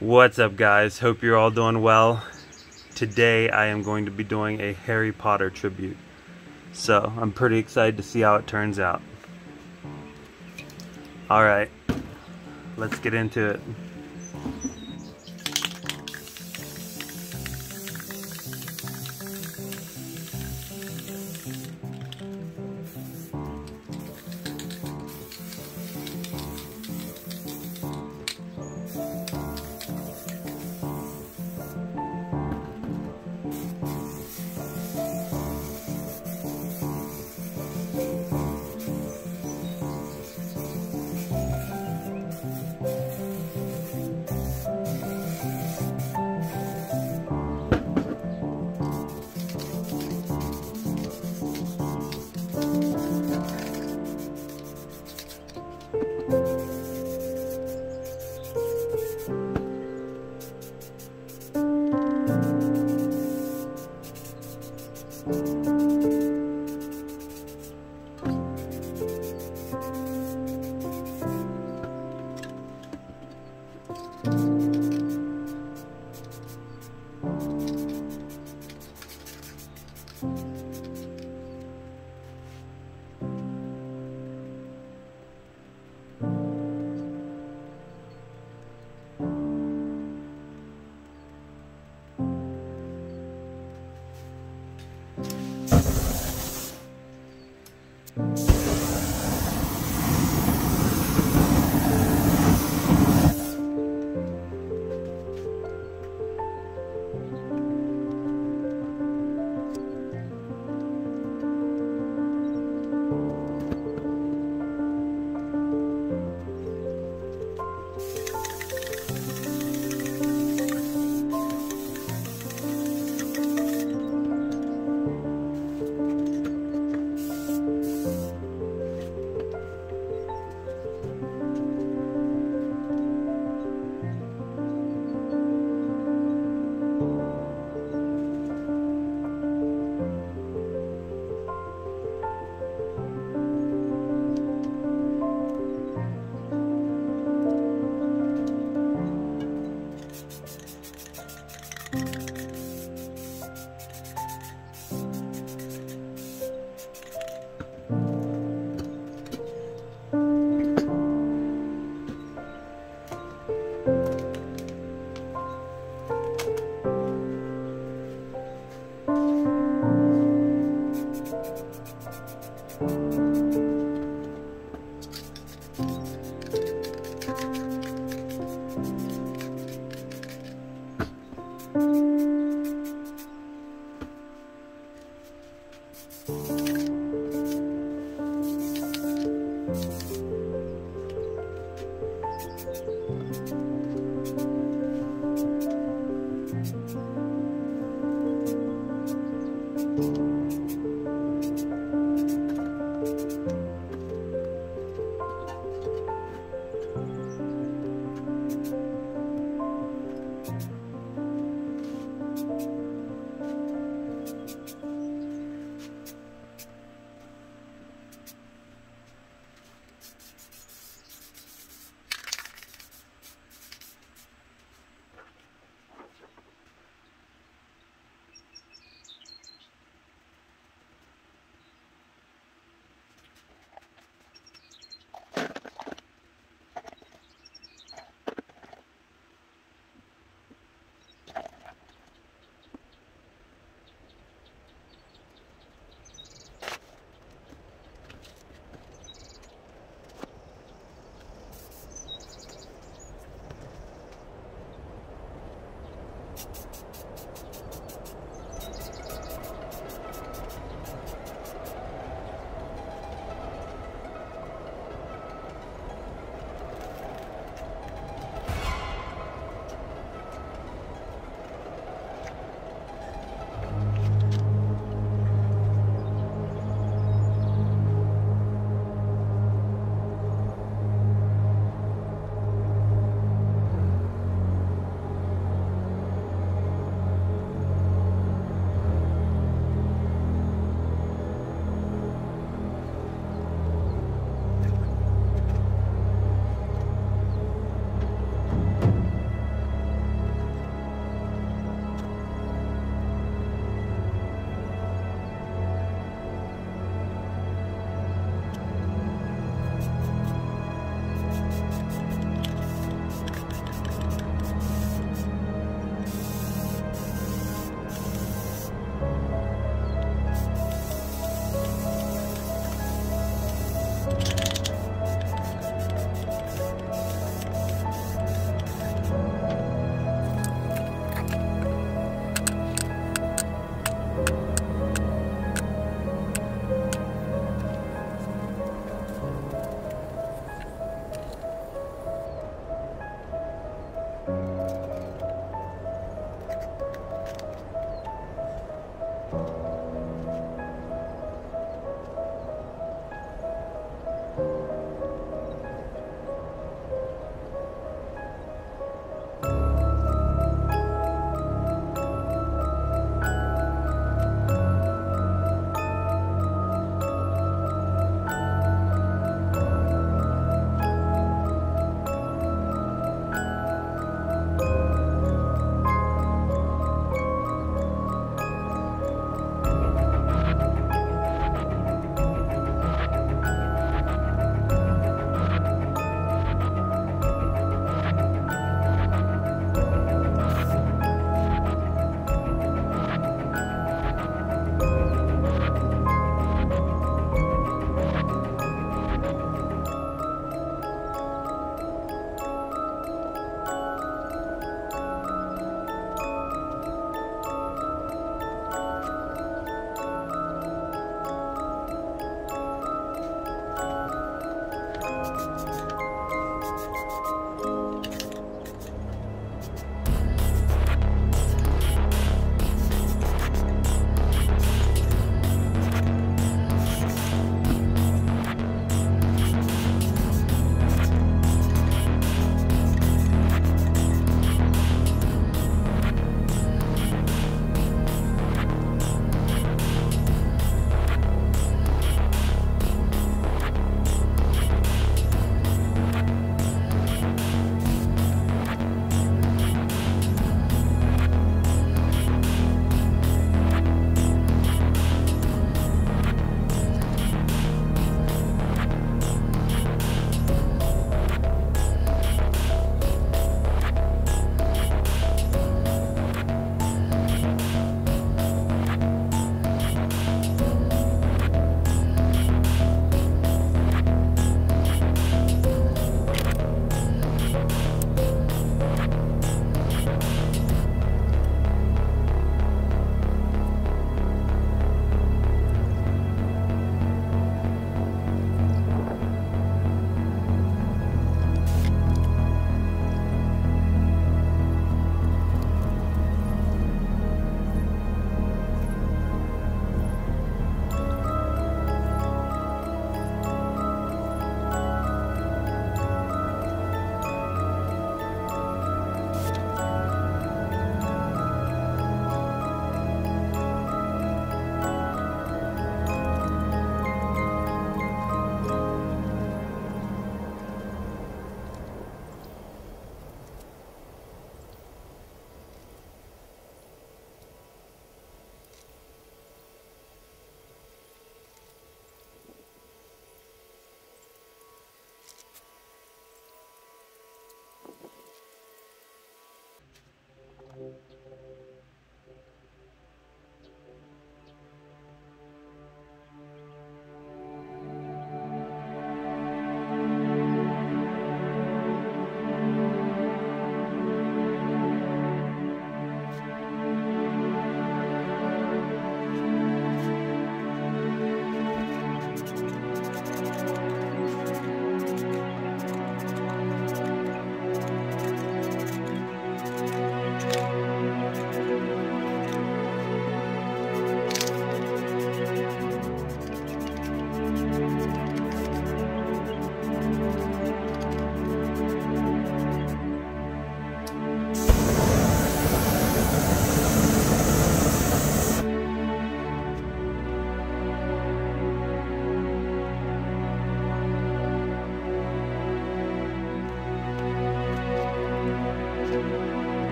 What's up guys? Hope you're all doing well. Today I am going to be doing a Harry Potter tribute. So I'm pretty excited to see how it turns out. Alright, let's get into it.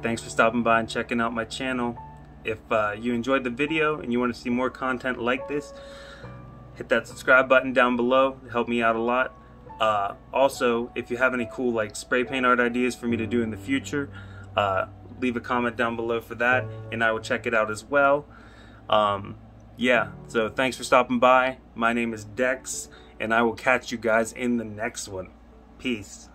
Thanks for stopping by and checking out my channel. If uh, you enjoyed the video and you want to see more content like this, hit that subscribe button down below. It helped me out a lot. Uh, also, if you have any cool like spray paint art ideas for me to do in the future, uh, leave a comment down below for that and I will check it out as well. Um, yeah, so thanks for stopping by. My name is Dexx and I will catch you guys in the next one. Peace.